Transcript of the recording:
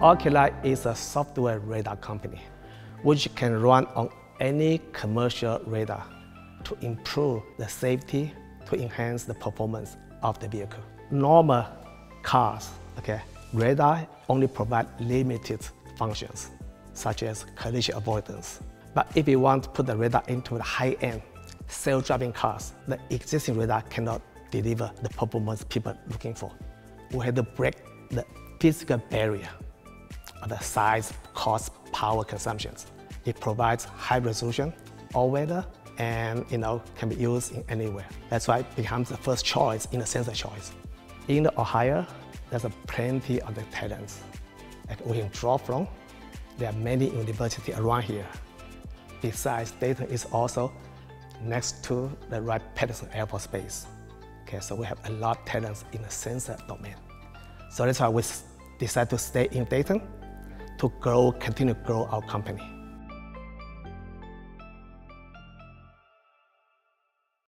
Oculii is a software radar company which can run on any commercial radar to improve the safety, to enhance the performance of the vehicle. Normal cars, okay, radar only provide limited functions, such as collision avoidance. But if you want to put the radar into the high-end self-driving cars, the existing radar cannot deliver the performance people are looking for. We had to break the physical barrier the size, cost, power consumptions. It provides high resolution, all weather, and you know, can be used in anywhere. That's why it becomes the first choice in the sensor choice. In the Ohio, there's a plenty of the talents that we can draw from. There are many universities around here. Besides, Dayton is also next to the Wright-Patterson Air Force Base. Okay, so we have a lot of talents in the sensor domain. So that's why we decided to stay in Dayton to grow, continue to grow our company.